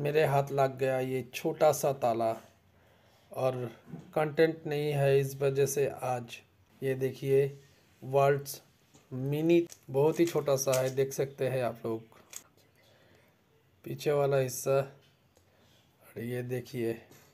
मेरे हाथ लग गया ये छोटा सा ताला और कंटेंट नहीं है इस वजह से आज। ये देखिए वर्ड्स मिनी बहुत ही छोटा सा है, देख सकते हैं आप लोग। पीछे वाला हिस्सा, और ये देखिए।